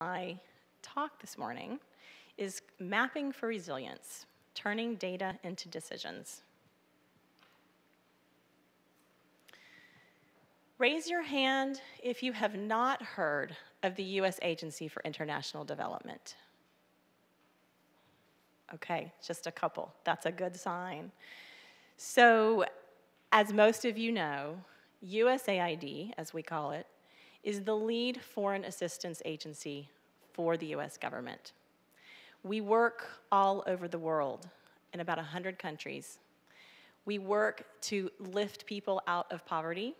my talk this morning is Mapping for Resilience, Turning Data into Decisions. Raise your hand if you have not heard of the U.S. Agency for International Development. Okay, just a couple. That's a good sign. So, as most of you know, USAID, as we call it, is the lead foreign assistance agency for the US government. We work all over the world in about 100 countries. We work to lift people out of poverty,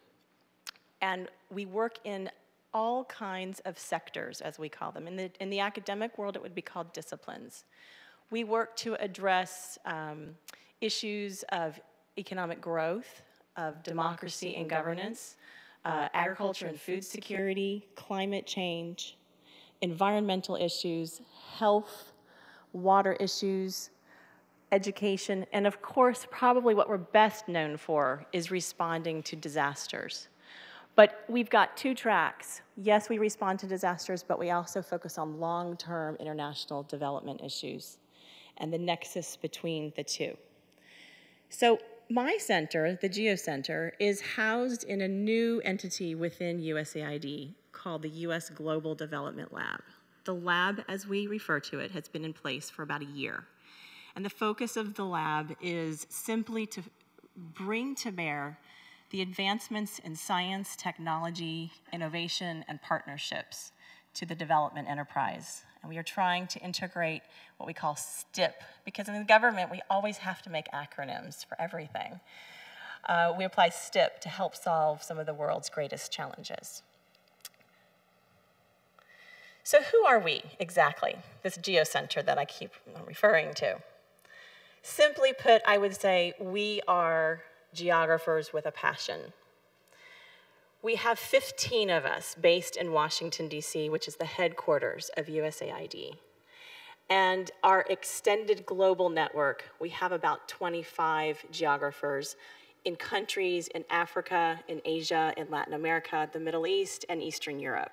and we work in all kinds of sectors, as we call them. In the, in the academic world, it would be called disciplines. We work to address um, issues of economic growth, of democracy and governance, uh, agriculture and food security, climate change, environmental issues, health, water issues, education, and of course, probably what we're best known for is responding to disasters. But we've got two tracks. Yes, we respond to disasters, but we also focus on long term international development issues and the nexus between the two. So, my center, the GEO Center, is housed in a new entity within USAID called the US Global Development Lab. The lab, as we refer to it, has been in place for about a year. And the focus of the lab is simply to bring to bear the advancements in science, technology, innovation, and partnerships to the development enterprise. And we are trying to integrate what we call STIP, because in the government, we always have to make acronyms for everything. Uh, we apply STIP to help solve some of the world's greatest challenges. So who are we exactly, this geocenter that I keep referring to? Simply put, I would say we are geographers with a passion. We have 15 of us based in Washington, D.C., which is the headquarters of USAID. And our extended global network, we have about 25 geographers in countries in Africa, in Asia, in Latin America, the Middle East, and Eastern Europe.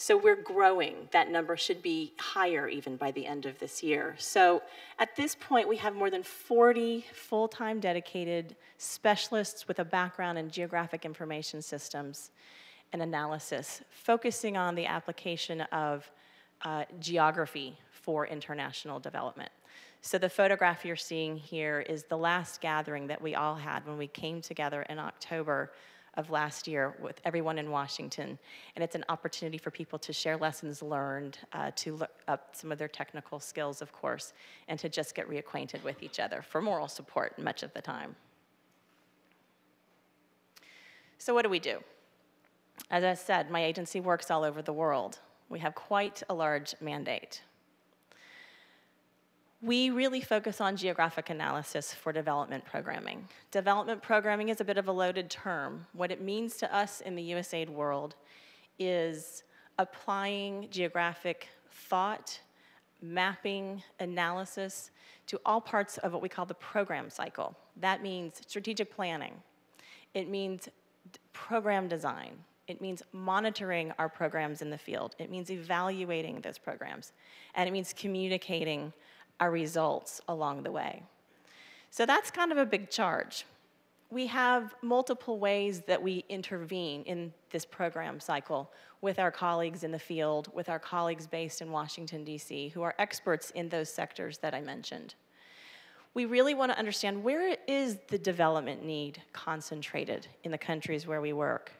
So we're growing. That number should be higher even by the end of this year. So at this point, we have more than 40 full time dedicated specialists with a background in geographic information systems and analysis, focusing on the application of uh, geography for international development. So the photograph you're seeing here is the last gathering that we all had when we came together in October of last year with everyone in Washington. And it's an opportunity for people to share lessons learned, uh, to look up some of their technical skills, of course, and to just get reacquainted with each other for moral support much of the time. So, what do we do? As I said, my agency works all over the world. We have quite a large mandate. We really focus on geographic analysis for development programming. Development programming is a bit of a loaded term. What it means to us in the USAID world is applying geographic thought, mapping, analysis to all parts of what we call the program cycle. That means strategic planning. It means program design. It means monitoring our programs in the field. It means evaluating those programs. And it means communicating our results along the way. So that's kind of a big charge. We have multiple ways that we intervene in this program cycle with our colleagues in the field, with our colleagues based in Washington, D.C., who are experts in those sectors that I mentioned. We really want to understand where is the development need concentrated in the countries where we work.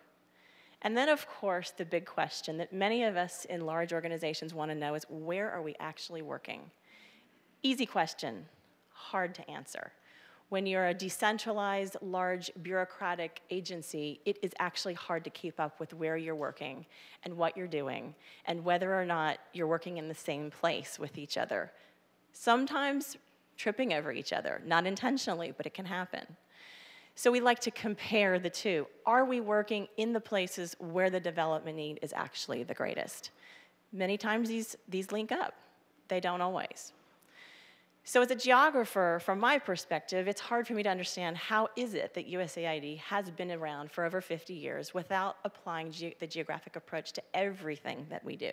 And then, of course, the big question that many of us in large organizations want to know is where are we actually working? Easy question, hard to answer. When you're a decentralized, large bureaucratic agency, it is actually hard to keep up with where you're working and what you're doing and whether or not you're working in the same place with each other. Sometimes tripping over each other, not intentionally, but it can happen. So we like to compare the two. Are we working in the places where the development need is actually the greatest? Many times these, these link up. They don't always. So as a geographer, from my perspective, it's hard for me to understand how is it that USAID has been around for over 50 years without applying ge the geographic approach to everything that we do.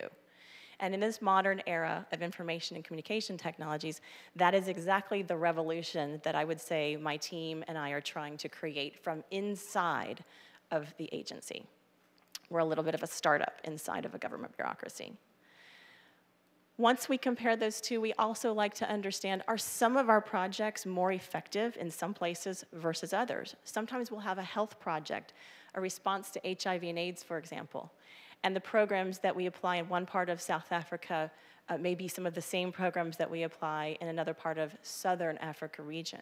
And in this modern era of information and communication technologies, that is exactly the revolution that I would say my team and I are trying to create from inside of the agency. We're a little bit of a startup inside of a government bureaucracy. Once we compare those two, we also like to understand, are some of our projects more effective in some places versus others? Sometimes we'll have a health project, a response to HIV and AIDS, for example, and the programs that we apply in one part of South Africa uh, may be some of the same programs that we apply in another part of Southern Africa region.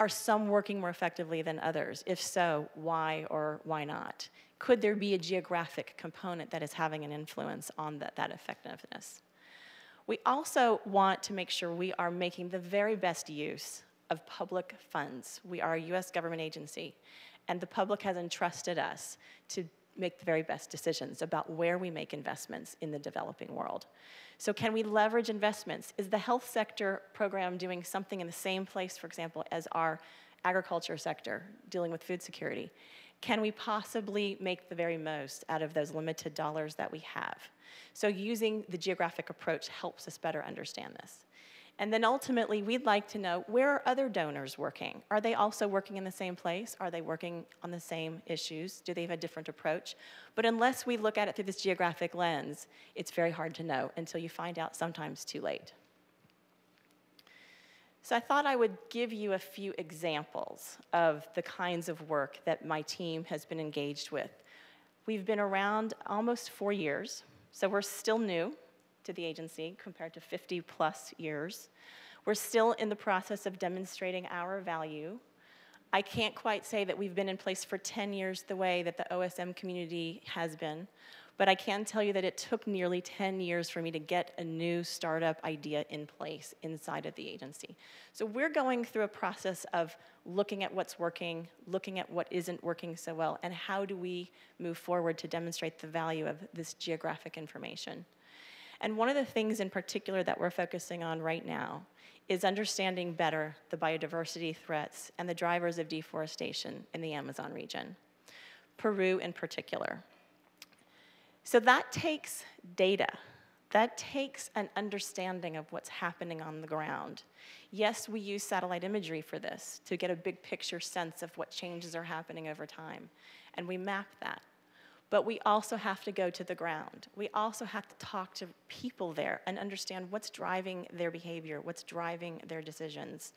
Are some working more effectively than others? If so, why or why not? Could there be a geographic component that is having an influence on the, that effectiveness? We also want to make sure we are making the very best use of public funds. We are a US government agency, and the public has entrusted us to make the very best decisions about where we make investments in the developing world. So can we leverage investments? Is the health sector program doing something in the same place, for example, as our agriculture sector, dealing with food security? Can we possibly make the very most out of those limited dollars that we have? So using the geographic approach helps us better understand this. And then ultimately, we'd like to know where are other donors working? Are they also working in the same place? Are they working on the same issues? Do they have a different approach? But unless we look at it through this geographic lens, it's very hard to know until you find out sometimes too late. So I thought I would give you a few examples of the kinds of work that my team has been engaged with. We've been around almost four years. So we're still new to the agency compared to 50 plus years. We're still in the process of demonstrating our value. I can't quite say that we've been in place for 10 years the way that the OSM community has been, but I can tell you that it took nearly 10 years for me to get a new startup idea in place inside of the agency. So we're going through a process of looking at what's working, looking at what isn't working so well, and how do we move forward to demonstrate the value of this geographic information. And one of the things in particular that we're focusing on right now is understanding better the biodiversity threats and the drivers of deforestation in the Amazon region, Peru in particular. So that takes data. That takes an understanding of what's happening on the ground. Yes, we use satellite imagery for this to get a big picture sense of what changes are happening over time, and we map that. But we also have to go to the ground. We also have to talk to people there and understand what's driving their behavior, what's driving their decisions.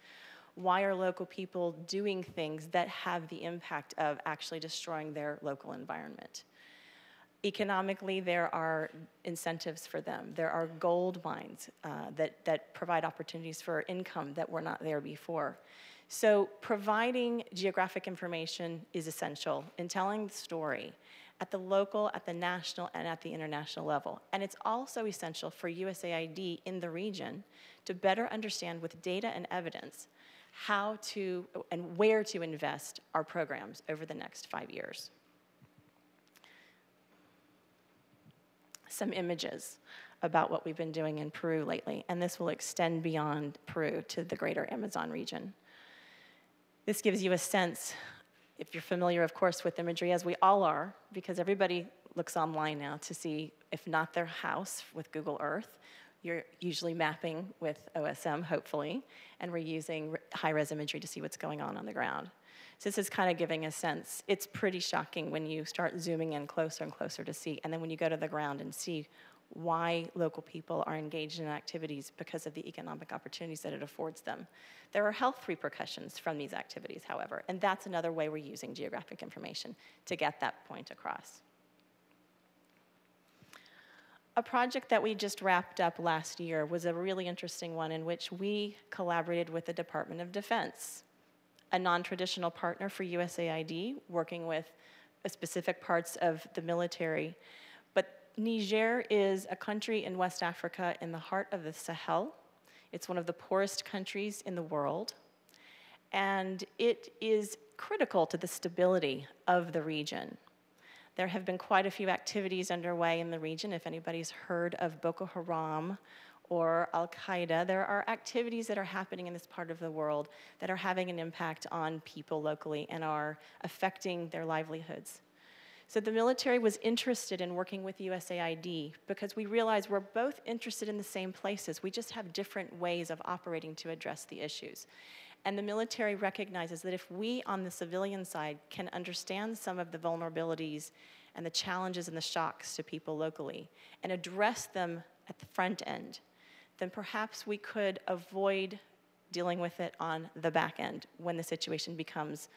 Why are local people doing things that have the impact of actually destroying their local environment? Economically, there are incentives for them. There are gold mines uh, that, that provide opportunities for income that were not there before. So providing geographic information is essential in telling the story at the local, at the national, and at the international level. And it's also essential for USAID in the region to better understand with data and evidence how to and where to invest our programs over the next five years. Some images about what we've been doing in Peru lately, and this will extend beyond Peru to the greater Amazon region. This gives you a sense, if you're familiar, of course, with imagery, as we all are, because everybody looks online now to see, if not their house with Google Earth, you're usually mapping with OSM, hopefully, and we're using high-res imagery to see what's going on on the ground. So this is kind of giving a sense. It's pretty shocking when you start zooming in closer and closer to see, and then when you go to the ground and see why local people are engaged in activities because of the economic opportunities that it affords them. There are health repercussions from these activities, however, and that's another way we're using geographic information to get that point across. A project that we just wrapped up last year was a really interesting one in which we collaborated with the Department of Defense a non-traditional partner for USAID, working with uh, specific parts of the military. But Niger is a country in West Africa in the heart of the Sahel. It's one of the poorest countries in the world. And it is critical to the stability of the region. There have been quite a few activities underway in the region. If anybody's heard of Boko Haram or Al Qaeda, there are activities that are happening in this part of the world that are having an impact on people locally and are affecting their livelihoods. So the military was interested in working with USAID because we realized we're both interested in the same places. We just have different ways of operating to address the issues. And the military recognizes that if we on the civilian side can understand some of the vulnerabilities and the challenges and the shocks to people locally and address them at the front end, then perhaps we could avoid dealing with it on the back end when the situation becomes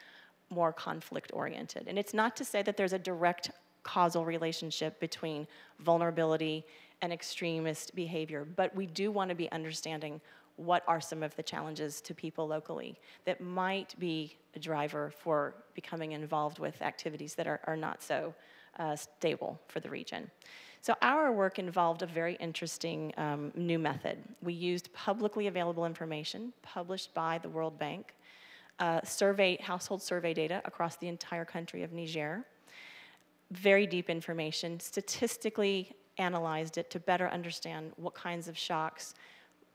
more conflict oriented. And it's not to say that there's a direct causal relationship between vulnerability and extremist behavior, but we do want to be understanding what are some of the challenges to people locally that might be a driver for becoming involved with activities that are, are not so uh, stable for the region. So our work involved a very interesting um, new method. We used publicly available information published by the World Bank uh, survey, household survey data across the entire country of Niger. Very deep information, statistically analyzed it to better understand what kinds of shocks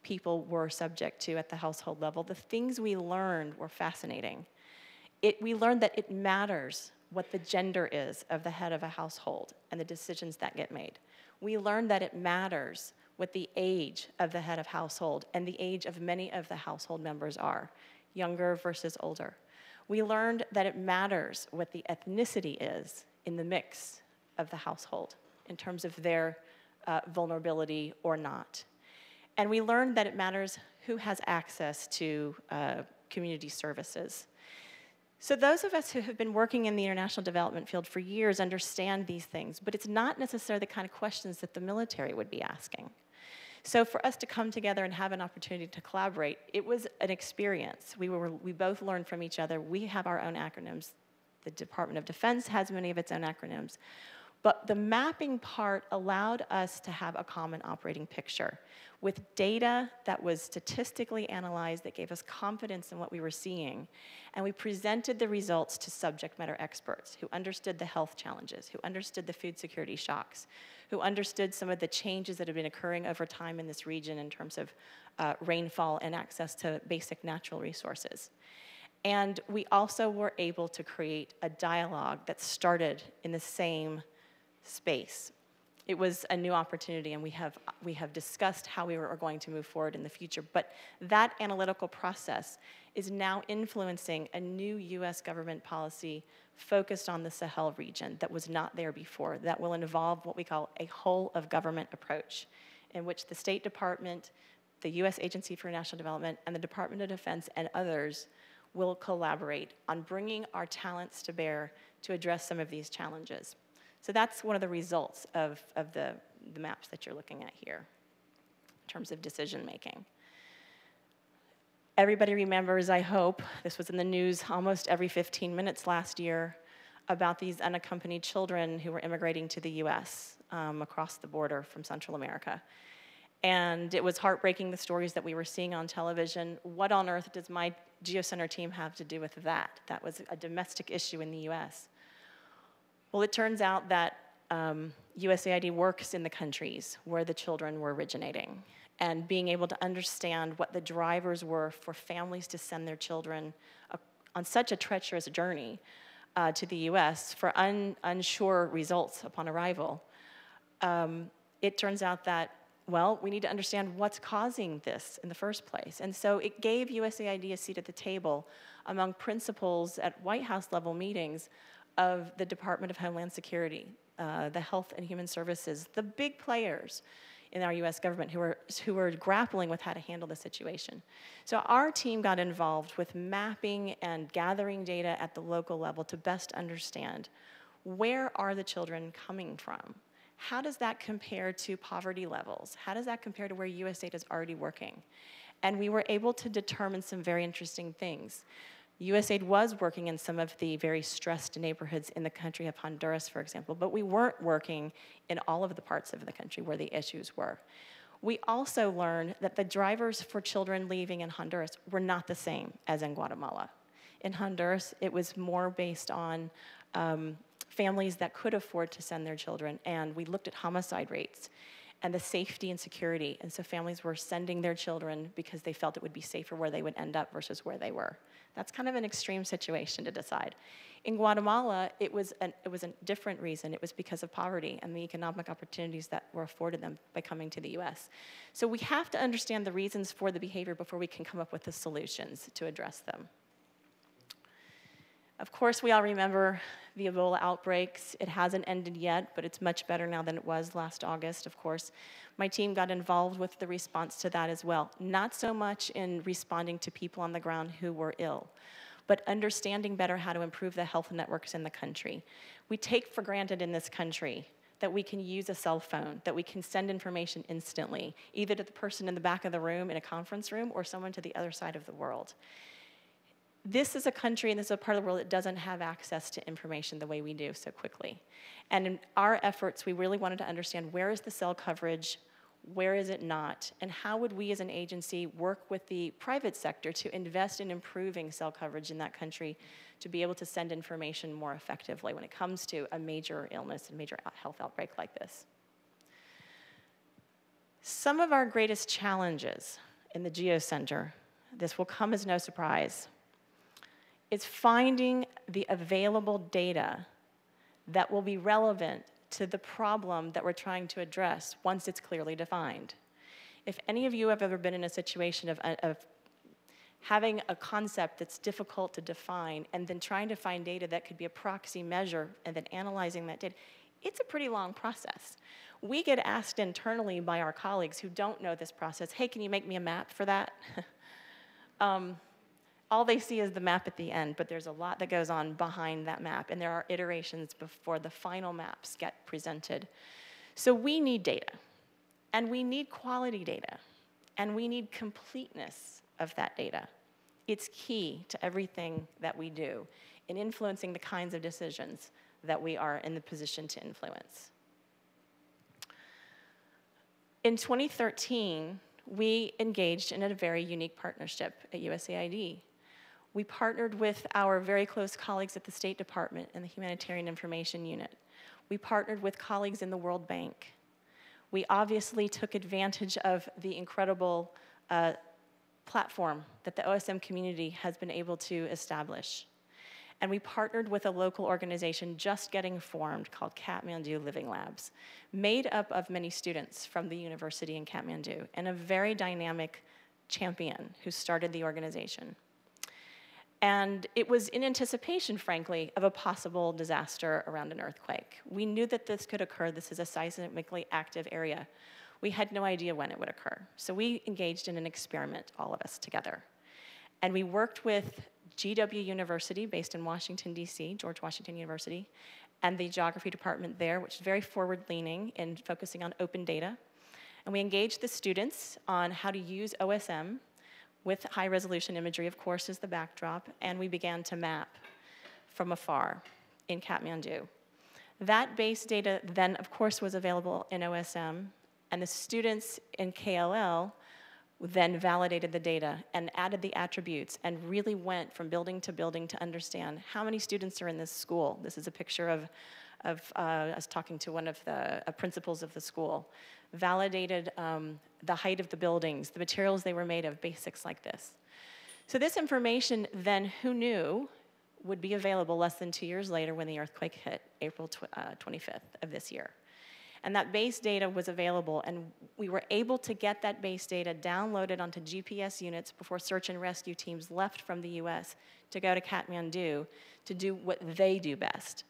people were subject to at the household level. The things we learned were fascinating. It, we learned that it matters what the gender is of the head of a household and the decisions that get made. We learned that it matters what the age of the head of household and the age of many of the household members are younger versus older. We learned that it matters what the ethnicity is in the mix of the household in terms of their uh, vulnerability or not. And we learned that it matters who has access to uh, community services. So, those of us who have been working in the international development field for years understand these things, but it's not necessarily the kind of questions that the military would be asking. So for us to come together and have an opportunity to collaborate, it was an experience. We, were, we both learned from each other. We have our own acronyms. The Department of Defense has many of its own acronyms. But the mapping part allowed us to have a common operating picture with data that was statistically analyzed that gave us confidence in what we were seeing. And we presented the results to subject matter experts who understood the health challenges, who understood the food security shocks, who understood some of the changes that have been occurring over time in this region in terms of uh, rainfall and access to basic natural resources. And we also were able to create a dialogue that started in the same space. It was a new opportunity, and we have, we have discussed how we are going to move forward in the future. But that analytical process is now influencing a new US government policy focused on the Sahel region that was not there before, that will involve what we call a whole of government approach, in which the State Department, the US Agency for National Development, and the Department of Defense and others will collaborate on bringing our talents to bear to address some of these challenges. So that's one of the results of, of the, the maps that you're looking at here in terms of decision making. Everybody remembers, I hope, this was in the news almost every 15 minutes last year about these unaccompanied children who were immigrating to the US um, across the border from Central America. And it was heartbreaking the stories that we were seeing on television. What on earth does my GeoCenter team have to do with that? That was a domestic issue in the US. Well, it turns out that um, USAID works in the countries where the children were originating and being able to understand what the drivers were for families to send their children on such a treacherous journey uh, to the US for un unsure results upon arrival, um, it turns out that, well, we need to understand what's causing this in the first place. And so it gave USAID a seat at the table among principals at White House level meetings of the Department of Homeland Security, uh, the Health and Human Services, the big players in our US government who are, who are grappling with how to handle the situation. So our team got involved with mapping and gathering data at the local level to best understand where are the children coming from? How does that compare to poverty levels? How does that compare to where USAID is already working? And we were able to determine some very interesting things. USAID was working in some of the very stressed neighborhoods in the country of Honduras, for example, but we weren't working in all of the parts of the country where the issues were. We also learned that the drivers for children leaving in Honduras were not the same as in Guatemala. In Honduras, it was more based on um, families that could afford to send their children, and we looked at homicide rates. And the safety and security. And so families were sending their children because they felt it would be safer where they would end up versus where they were. That's kind of an extreme situation to decide. In Guatemala, it was, an, it was a different reason. It was because of poverty and the economic opportunities that were afforded them by coming to the US. So we have to understand the reasons for the behavior before we can come up with the solutions to address them. Of course, we all remember the Ebola outbreaks. It hasn't ended yet, but it's much better now than it was last August, of course. My team got involved with the response to that as well. Not so much in responding to people on the ground who were ill, but understanding better how to improve the health networks in the country. We take for granted in this country that we can use a cell phone, that we can send information instantly, either to the person in the back of the room in a conference room or someone to the other side of the world this is a country and this is a part of the world that doesn't have access to information the way we do so quickly. And in our efforts, we really wanted to understand where is the cell coverage, where is it not, and how would we as an agency work with the private sector to invest in improving cell coverage in that country to be able to send information more effectively when it comes to a major illness and major health outbreak like this. Some of our greatest challenges in the GEO Center, this will come as no surprise, is finding the available data that will be relevant to the problem that we're trying to address once it's clearly defined. If any of you have ever been in a situation of, of having a concept that's difficult to define and then trying to find data that could be a proxy measure and then analyzing that data, it's a pretty long process. We get asked internally by our colleagues who don't know this process, hey, can you make me a map for that? um, all they see is the map at the end, but there's a lot that goes on behind that map, and there are iterations before the final maps get presented. So we need data, and we need quality data, and we need completeness of that data. It's key to everything that we do in influencing the kinds of decisions that we are in the position to influence. In 2013, we engaged in a very unique partnership at USAID we partnered with our very close colleagues at the State Department and the Humanitarian Information Unit. We partnered with colleagues in the World Bank. We obviously took advantage of the incredible uh, platform that the OSM community has been able to establish. And we partnered with a local organization just getting formed called Kathmandu Living Labs, made up of many students from the university in Kathmandu and a very dynamic champion who started the organization. And it was in anticipation, frankly, of a possible disaster around an earthquake. We knew that this could occur. This is a seismically active area. We had no idea when it would occur. So we engaged in an experiment, all of us together. And we worked with GW University, based in Washington, D.C., George Washington University, and the geography department there, which is very forward leaning in focusing on open data. And we engaged the students on how to use OSM with high resolution imagery, of course, is the backdrop, and we began to map from afar in Kathmandu. That base data then, of course, was available in OSM, and the students in KLL then validated the data and added the attributes and really went from building to building to understand how many students are in this school. This is a picture of, of uh, us talking to one of the uh, principals of the school validated um, the height of the buildings, the materials they were made of, basics like this. So this information then, who knew, would be available less than two years later when the earthquake hit, April tw uh, 25th of this year. And that base data was available, and we were able to get that base data downloaded onto GPS units before search and rescue teams left from the US to go to Kathmandu to do what they do best.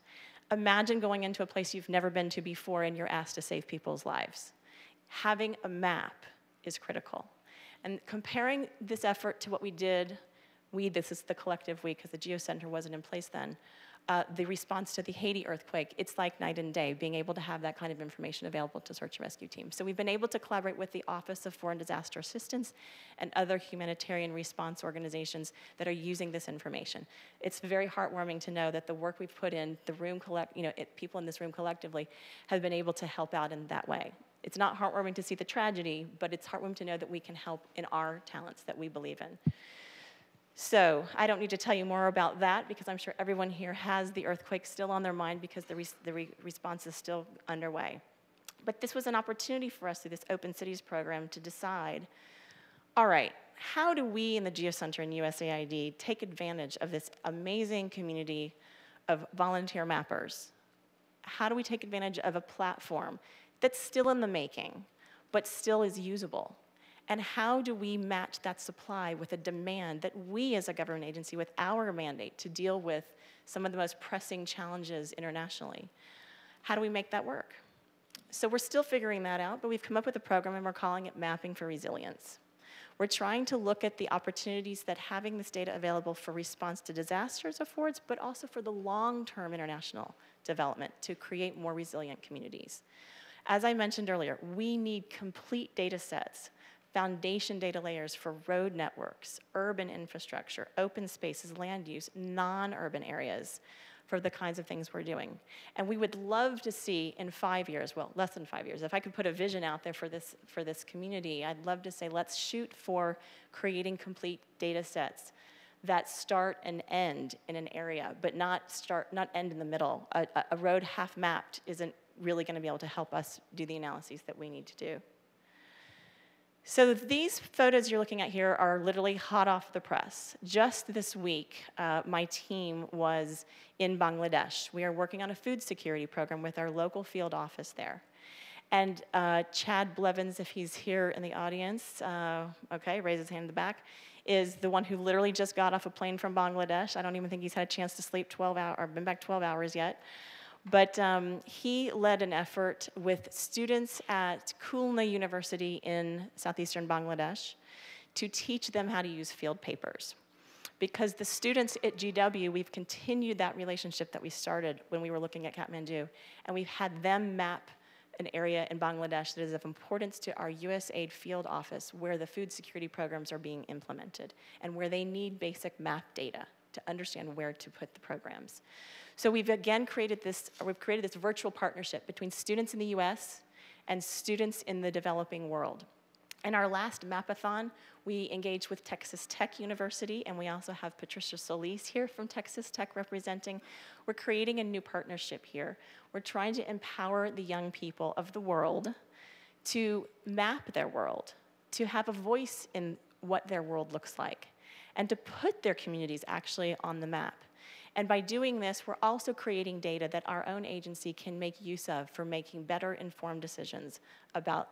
Imagine going into a place you've never been to before and you're asked to save people's lives having a map is critical. And comparing this effort to what we did, we, this is the collective we, because the Geo Center wasn't in place then, uh, the response to the Haiti earthquake, it's like night and day, being able to have that kind of information available to search and rescue teams. So we've been able to collaborate with the Office of Foreign Disaster Assistance and other humanitarian response organizations that are using this information. It's very heartwarming to know that the work we've put in, the room collect, you know, it, people in this room collectively have been able to help out in that way. It's not heartwarming to see the tragedy, but it's heartwarming to know that we can help in our talents that we believe in. So I don't need to tell you more about that because I'm sure everyone here has the earthquake still on their mind because the, re the re response is still underway. But this was an opportunity for us through this Open Cities program to decide, all right, how do we in the GeoCenter and USAID take advantage of this amazing community of volunteer mappers? How do we take advantage of a platform that's still in the making, but still is usable? And how do we match that supply with a demand that we as a government agency, with our mandate to deal with some of the most pressing challenges internationally, how do we make that work? So we're still figuring that out, but we've come up with a program and we're calling it Mapping for Resilience. We're trying to look at the opportunities that having this data available for response to disasters affords, but also for the long-term international development to create more resilient communities. As I mentioned earlier, we need complete data sets, foundation data layers for road networks, urban infrastructure, open spaces, land use, non-urban areas, for the kinds of things we're doing. And we would love to see in five years, well, less than five years, if I could put a vision out there for this, for this community, I'd love to say let's shoot for creating complete data sets that start and end in an area, but not start, not end in the middle. A, a road half mapped isn't really gonna be able to help us do the analyses that we need to do. So these photos you're looking at here are literally hot off the press. Just this week, uh, my team was in Bangladesh. We are working on a food security program with our local field office there. And uh, Chad Blevins, if he's here in the audience, uh, okay, raise his hand in the back, is the one who literally just got off a plane from Bangladesh. I don't even think he's had a chance to sleep 12 hours, or been back 12 hours yet. But um, he led an effort with students at Khulna University in southeastern Bangladesh to teach them how to use field papers. Because the students at GW, we've continued that relationship that we started when we were looking at Kathmandu, and we've had them map an area in Bangladesh that is of importance to our USAID field office where the food security programs are being implemented and where they need basic map data to understand where to put the programs. So we've again created this, we've created this virtual partnership between students in the US and students in the developing world. In our last Mappathon, we engaged with Texas Tech University, and we also have Patricia Solis here from Texas Tech representing. We're creating a new partnership here. We're trying to empower the young people of the world to map their world, to have a voice in what their world looks like, and to put their communities actually on the map. And by doing this, we're also creating data that our own agency can make use of for making better informed decisions about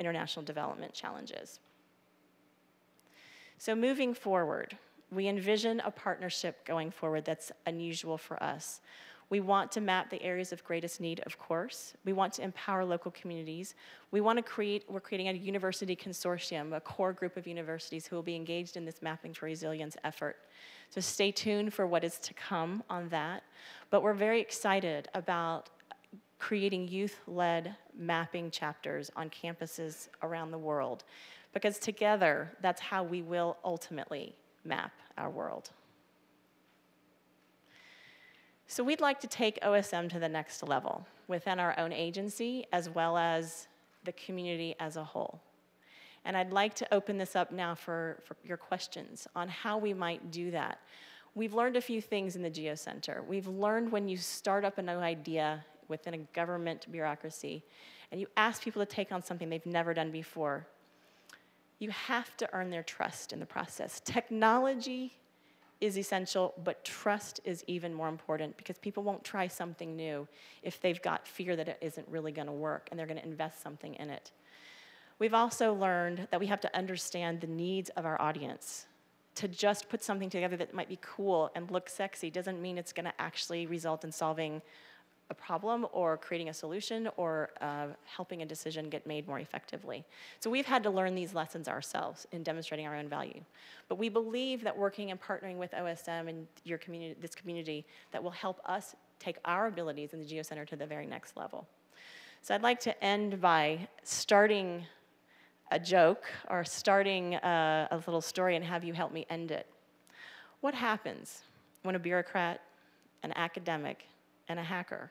international development challenges. So moving forward, we envision a partnership going forward that's unusual for us. We want to map the areas of greatest need, of course. We want to empower local communities. We want to create, we're creating a university consortium, a core group of universities who will be engaged in this mapping for resilience effort. So stay tuned for what is to come on that. But we're very excited about creating youth-led mapping chapters on campuses around the world because together, that's how we will ultimately map our world. So we'd like to take OSM to the next level within our own agency as well as the community as a whole. And I'd like to open this up now for, for your questions on how we might do that. We've learned a few things in the Geo Center. We've learned when you start up a new idea within a government bureaucracy and you ask people to take on something they've never done before, you have to earn their trust in the process. Technology is essential, but trust is even more important because people won't try something new if they've got fear that it isn't really going to work and they're going to invest something in it. We've also learned that we have to understand the needs of our audience. To just put something together that might be cool and look sexy doesn't mean it's going to actually result in solving a problem or creating a solution or uh, helping a decision get made more effectively. So we've had to learn these lessons ourselves in demonstrating our own value. But we believe that working and partnering with OSM and your community, this community that will help us take our abilities in the GeoCenter to the very next level. So I'd like to end by starting a joke or starting a, a little story and have you help me end it. What happens when a bureaucrat, an academic, and a hacker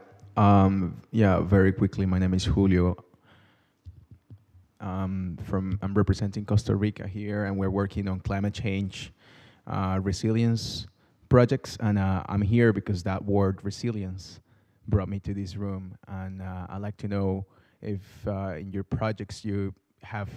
Um, yeah, very quickly, my name is Julio. Um, from I'm representing Costa Rica here, and we're working on climate change uh, resilience projects. And uh, I'm here because that word resilience brought me to this room. And uh, I'd like to know if uh, in your projects you have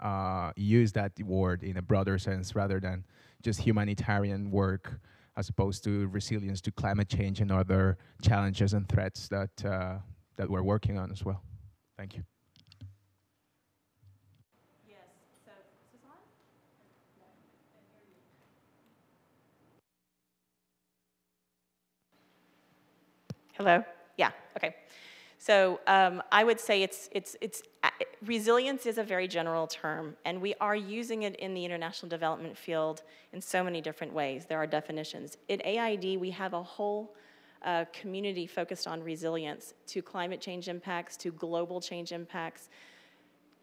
uh, used that word in a broader sense rather than just humanitarian work as opposed to resilience to climate change and other challenges and threats that, uh, that we're working on as well. Thank you. Yes, so? Hello? Yeah, okay. So um, I would say it's, it's, it's, uh, resilience is a very general term, and we are using it in the international development field in so many different ways. There are definitions. In AID, we have a whole uh, community focused on resilience to climate change impacts, to global change impacts,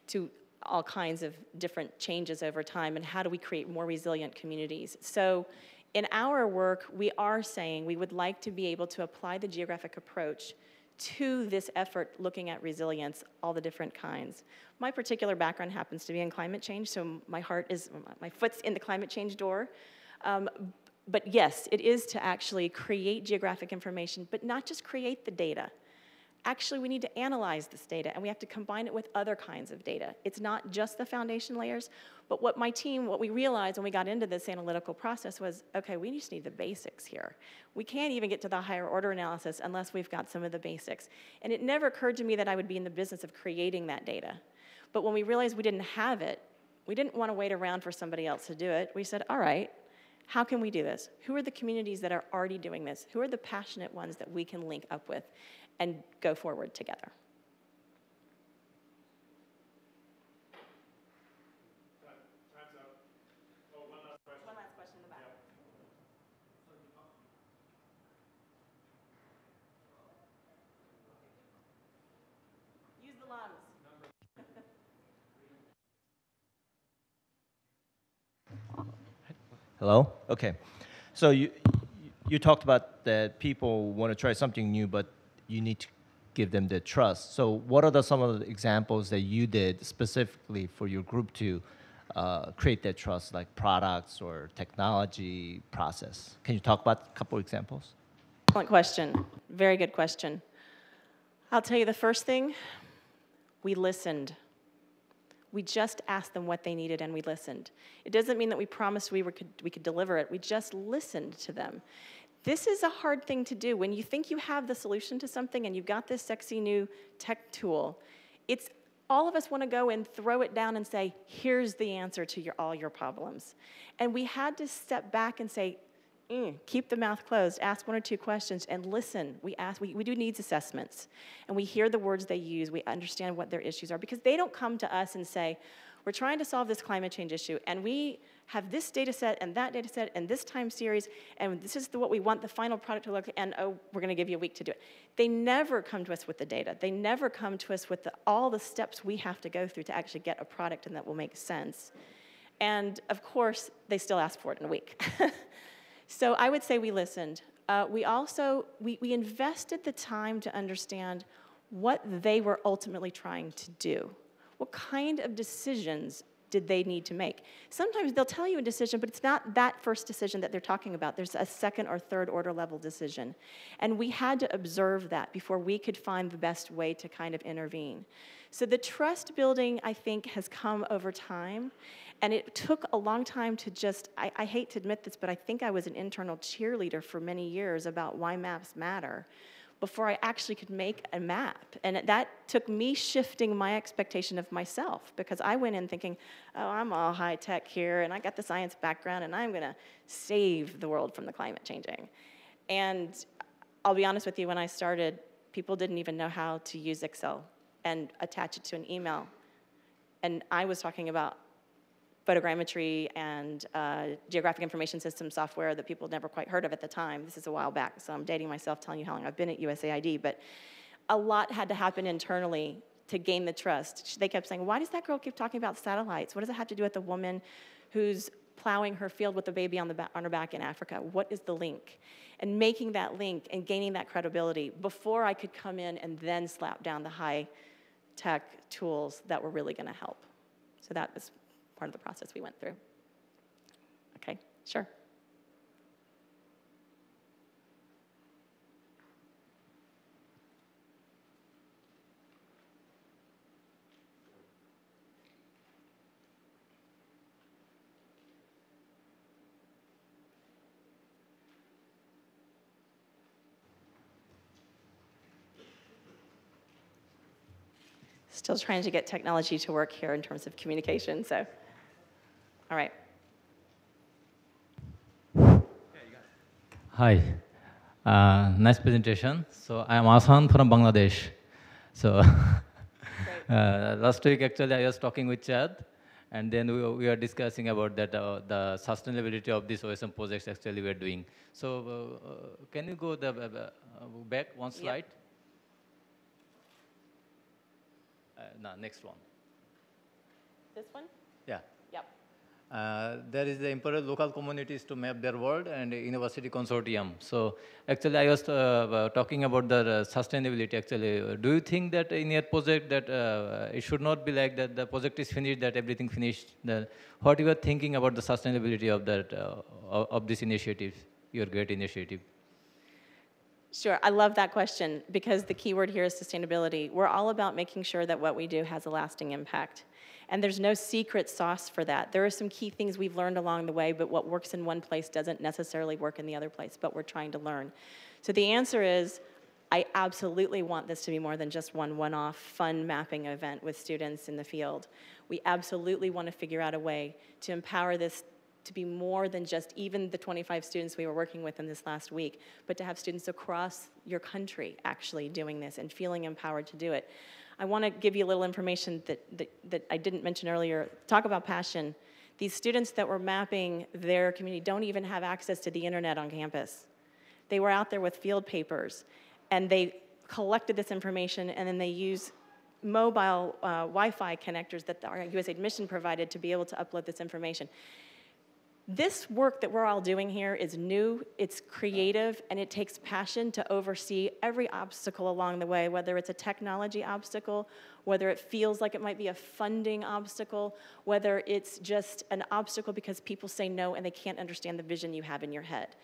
to all kinds of different changes over time, and how do we create more resilient communities. So in our work, we are saying we would like to be able to apply the geographic approach to this effort looking at resilience, all the different kinds. My particular background happens to be in climate change, so my heart is, my foot's in the climate change door. Um, but yes, it is to actually create geographic information, but not just create the data actually we need to analyze this data and we have to combine it with other kinds of data. It's not just the foundation layers, but what my team, what we realized when we got into this analytical process was, okay, we just need the basics here. We can't even get to the higher order analysis unless we've got some of the basics. And it never occurred to me that I would be in the business of creating that data. But when we realized we didn't have it, we didn't want to wait around for somebody else to do it. We said, all right, how can we do this? Who are the communities that are already doing this? Who are the passionate ones that we can link up with? And go forward together. Hello? Okay. So you, you talked about that people want to try something new, but you need to give them the trust. So what are the, some of the examples that you did specifically for your group to uh, create that trust, like products or technology process? Can you talk about a couple examples? Excellent question. Very good question. I'll tell you the first thing, we listened. We just asked them what they needed and we listened. It doesn't mean that we promised we, were, could, we could deliver it. We just listened to them. This is a hard thing to do. When you think you have the solution to something and you've got this sexy new tech tool, it's all of us want to go and throw it down and say, here's the answer to your, all your problems. And we had to step back and say, mm, keep the mouth closed, ask one or two questions, and listen. We, ask, we, we do needs assessments, and we hear the words they use. We understand what their issues are, because they don't come to us and say, we're trying to solve this climate change issue, and we have this data set and that data set and this time series, and this is the, what we want the final product to look like, and oh, we're gonna give you a week to do it. They never come to us with the data. They never come to us with the, all the steps we have to go through to actually get a product and that will make sense. And of course, they still ask for it in a week. so I would say we listened. Uh, we also, we, we invested the time to understand what they were ultimately trying to do. What kind of decisions did they need to make? Sometimes they'll tell you a decision, but it's not that first decision that they're talking about. There's a second or third order level decision. And we had to observe that before we could find the best way to kind of intervene. So the trust building, I think, has come over time. And it took a long time to just, I, I hate to admit this, but I think I was an internal cheerleader for many years about why maps matter before I actually could make a map. And that took me shifting my expectation of myself because I went in thinking, oh, I'm all high tech here and I got the science background and I'm going to save the world from the climate changing. And I'll be honest with you, when I started, people didn't even know how to use Excel and attach it to an email. And I was talking about photogrammetry and uh, geographic information system software that people never quite heard of at the time. This is a while back, so I'm dating myself telling you how long I've been at USAID, but a lot had to happen internally to gain the trust. They kept saying, why does that girl keep talking about satellites? What does it have to do with a woman who's plowing her field with a baby on, the ba- on her back in Africa. What is the link? And making that link and gaining that credibility before I could come in and then slap down the high tech tools that were really going to help. So that was part of the process we went through. Okay, sure. Still trying to get technology to work here in terms of communication, so, all right. Hi, uh, nice presentation. So I am Asan from Bangladesh. So uh, last week actually I was talking with Chad, and then we, we were discussing about that uh, the sustainability of these OSM projects actually we are doing. So uh, uh, can you go the uh, back one slide? Uh, no, next one. This one? Uh, there is the empowered local communities to map their world and university consortium. So actually, I was uh, uh, talking about the uh, sustainability. Actually, Uh, do you think that in your project that uh, it should not be like that the project is finished, that everything finished? That what you are thinking about the sustainability of that of this initiative, your great initiative? Sure, I love that question because the key word here is sustainability. We're all about making sure that what we do has a lasting impact. And there's no secret sauce for that. There are some key things we've learned along the way, but what works in one place doesn't necessarily work in the other place, but we're trying to learn. So the answer is I absolutely want this to be more than just one one off fun mapping event with students in the field. We absolutely want to figure out a way to empower this to be more than just even the 25 students we were working with in this last week, but to have students across your country actually doing this and feeling empowered to do it. I want to give you a little information that, that, that I didn't mention earlier. Talk about passion. These students that were mapping their community don't even have access to the internet on campus. They were out there with field papers, and they collected this information, and then they use mobile uh, Wi-Fi connectors that our USAID mission provided to be able to upload this information. This work that we're all doing here is new, it's creative, and it takes passion to oversee every obstacle along the way, whether it's a technology obstacle, whether it feels like it might be a funding obstacle, whether it's just an obstacle because people say no and they can't understand the vision you have in your head.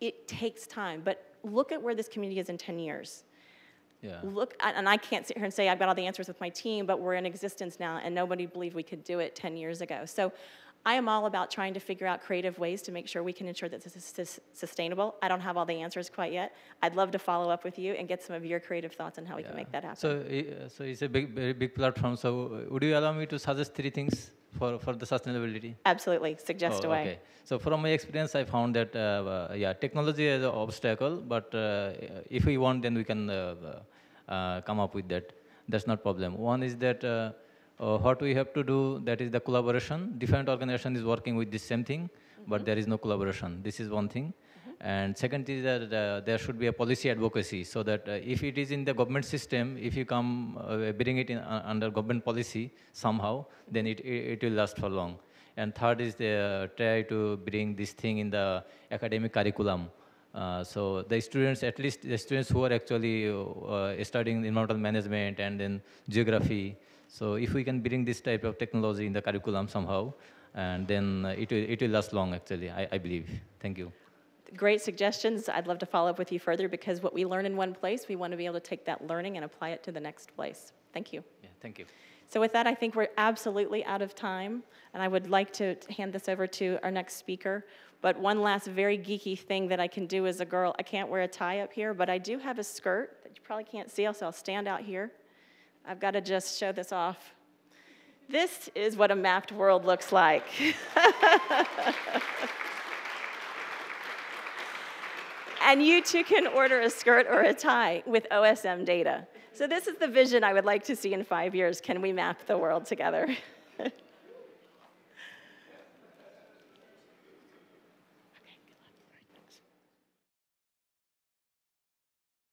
It takes time, but look at where this community is in 10 years. Yeah. Look, and I can't sit here and say I've got all the answers with my team, but we're in existence now, and nobody believed we could do it 10 years ago. So I am all about trying to figure out creative ways to make sure we can ensure that this is sustainable. I don't have all the answers quite yet. I'd love to follow up with you and get some of your creative thoughts on how we can make that happen. So, uh, so it's a big, very big platform. So, would you allow me to suggest three things for, for the sustainability? Absolutely, suggest Oh, away. Okay. So from my experience, I found that uh, uh, yeah, technology is an obstacle, but uh, if we want, then we can uh, uh, come up with that. That's not problem. One is that uh, what we have to do, that is the collaboration. Different organization is working with the same thing, but there is no collaboration. This is one thing. And second is that uh, there should be a policy advocacy so that uh, if it is in the government system, if you come uh, bring it in uh, under government policy somehow, then it, it, it will last for long. And third is the uh, try to bring this thing in the academic curriculum. Uh, so the students, at least the students who are actually uh, studying environmental management and then geography. So if we can bring this type of technology in the curriculum somehow, and then uh, it will it will last long. Actually, I, I believe. Thank you. Great suggestions. I'd love to follow up with you further because what we learn in one place, we want to be able to take that learning and apply it to the next place. Thank you. Yeah. Thank you. So with that, I think we're absolutely out of time, and I would like to hand this over to our next speaker. But one last very geeky thing that I can do as a girl, I can't wear a tie up here, but I do have a skirt that you probably can't see, so I'll stand out here. I've got to just show this off. This is what a mapped world looks like. and you too can order a skirt or a tie with OSM data. So this is the vision I would like to see in five years. Can we map the world together?